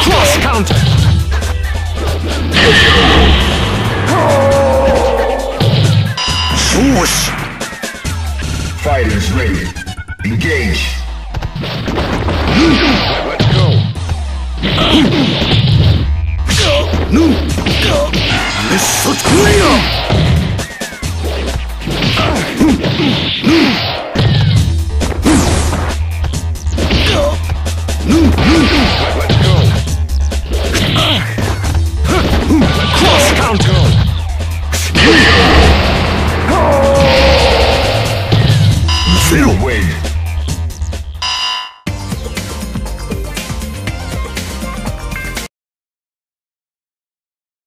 Cross counter. Swoosh! Fighters ready. Engage. Let's go. Raid.